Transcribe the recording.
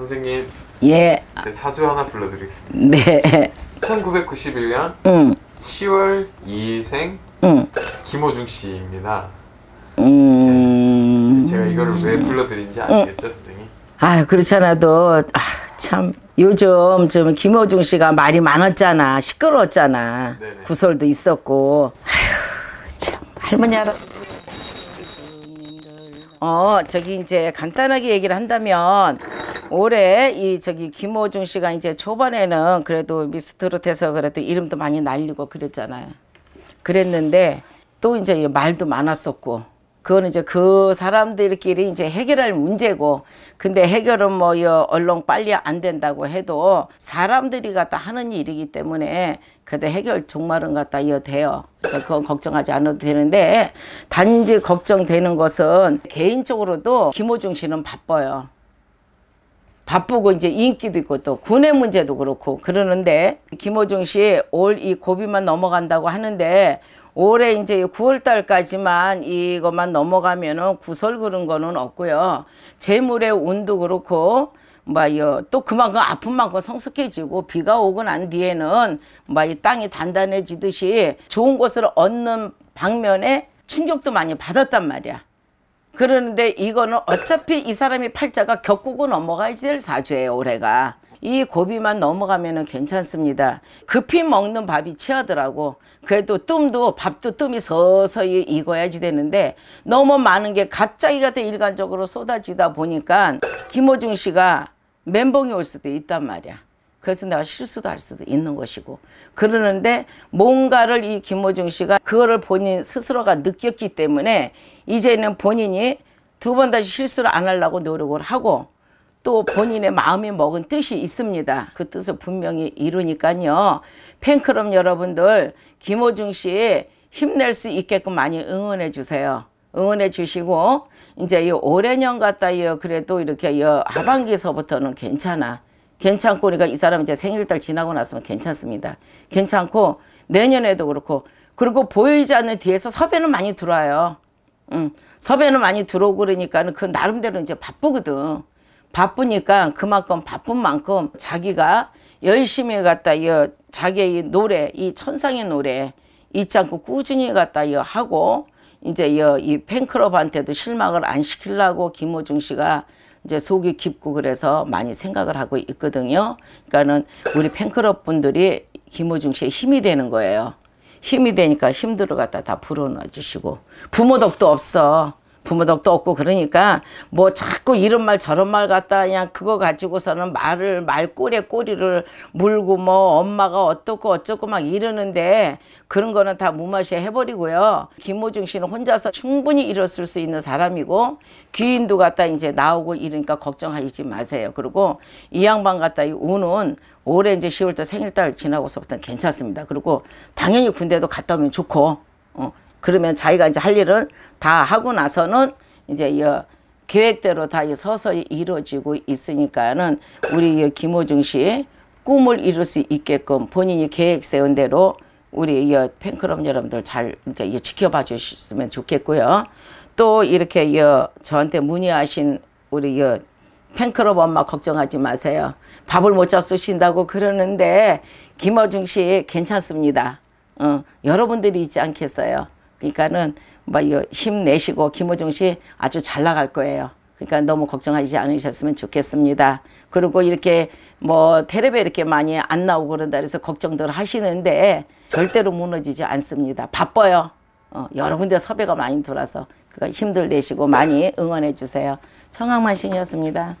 선생님 예. 제 사주 하나 불러드리겠습니다. 네. 1991년 응. 10월 2일생 응. 김호중 씨입니다. 음. 제가 이거를 왜 불러드린지 아시겠죠, 선생님? 아, 그렇잖아도 아, 참 요즘 좀 김호중 씨가 말이 많았잖아. 시끄러웠잖아. 네네. 구설도 있었고. 아휴, 참 할머니 알아. 어, 저기 이제 간단하게 얘기를 한다면 올해 이 저기 김호중 씨가 이제 초반에는 그래도 미스트롯해서 그래도 이름도 많이 날리고 그랬잖아요. 그랬는데 또 이제 말도 많았었고 그거는 이제 그 사람들끼리 이제 해결할 문제고 근데 해결은 뭐여 얼렁 빨리 안 된다고 해도 사람들이 갖다 하는 일이기 때문에 그래도 해결 종말은 갖다 이어 돼요. 그러니까 그건 걱정하지 않아도 되는데 단지 걱정되는 것은 개인적으로도 김호중 씨는 바빠요. 바쁘고 이제 인기도 있고 또 군의 문제도 그렇고 그러는데 김호중 씨 올 이 고비만 넘어간다고 하는데 올해 이제 9월 달까지만 이것만 넘어가면은 구설 그런 거는 없고요. 재물의 운도 그렇고 뭐요 또 그만큼 아픈 만큼 성숙해지고 비가 오고 난 뒤에는 뭐이 땅이 단단해지듯이 좋은 것을 얻는 방면에 충격도 많이 받았단 말이야. 그러는데 이거는 어차피 이 사람이 팔자가 겪고 넘어가야 될 사주예요, 올해가. 이 고비만 넘어가면은 괜찮습니다. 급히 먹는 밥이 취하더라고. 그래도 뜸도 밥도 뜸이 서서히 익어야지 되는데 너무 많은 게 갑자기 같은 일간적으로 쏟아지다 보니까 김호중 씨가 멘붕이 올 수도 있단 말이야. 그래서 내가 실수도 할 수도 있는 것이고 그러는데 뭔가를 이 김호중 씨가 그거를 본인 스스로가 느꼈기 때문에 이제는 본인이 두 번 다시 실수를 안 하려고 노력을 하고 또 본인의 마음이 먹은 뜻이 있습니다. 그 뜻을 분명히 이루니까요. 팬클럽 여러분들 김호중 씨 힘낼 수 있게끔 많이 응원해 주세요. 응원해 주시고 이제 이 올해년 같다 요. 그래도 이렇게 이 하반기서부터는 괜찮아. 괜찮고 그러니까 이 사람 이제 생일달 지나고 나서는 괜찮습니다. 괜찮고 내년에도 그렇고 그리고 보이지 않는 뒤에서 섭외는 많이 들어와요. 응. 섭외는 많이 들어오고 그러니까는 그 나름대로 이제 바쁘거든. 바쁘니까 그만큼 바쁜 만큼 자기가 열심히 갖다 이 자기의 이 노래, 이 천상의 노래 잊지 않고 꾸준히 갖다 이 하고 이제 이 팬클럽한테도 실망을 안 시키려고 김호중 씨가 이제 속이 깊고 그래서 많이 생각을 하고 있거든요. 그러니까는 우리 팬클럽 분들이 김호중 씨의 힘이 되는 거예요. 힘이 되니까 힘들어 갖다 다 불어넣어 주시고 부모 덕도 없어. 부모 덕도 없고 그러니까 뭐 자꾸 이런 말 저런 말 갖다 그냥 그거 가지고서는 말을 말꼬리에 꼬리를 물고 뭐 엄마가 어떻고 어쩌고 막 이러는데 그런 거는 다 무마시해 해버리고요. 김호중 씨는 혼자서 충분히 일었을 수 있는 사람이고 귀인도 갖다 이제 나오고 이러니까 걱정하지 마세요. 그리고 이 양반 갖다 이 운은 올해 이제 10월달 생일달 지나고서부터는 괜찮습니다. 그리고 당연히 군대도 갔다 오면 좋고 어, 그러면 자기가 이제 할 일은 다 하고 나서는 이제 이 계획대로 다 서서히 이루어지고 있으니까는 우리 이 김호중 씨 꿈을 이룰 수 있게끔 본인이 계획 세운 대로 우리 이 팬클럽 여러분들 잘 이제 이 지켜봐 주셨으면 좋겠고요. 또 이렇게 이 저한테 문의하신 우리 이 팬클럽 엄마 걱정하지 마세요. 밥을 못 잡수신다고 그러는데 김어중 씨 괜찮습니다. 어, 여러분들이 있지 않겠어요. 그러니까는 뭐 힘내시고 김호중 씨 아주 잘 나갈 거예요. 그러니까 너무 걱정하지 않으셨으면 좋겠습니다. 그리고 이렇게 뭐 텔레비에 이렇게 많이 안 나오고 그런다 그래서 걱정들 하시는데 절대로 무너지지 않습니다. 바빠요. 어, 여러 군데 섭외가 많이 들어와서 그러니까 힘들 내시고 많이 응원해 주세요. 청학만 신이었습니다.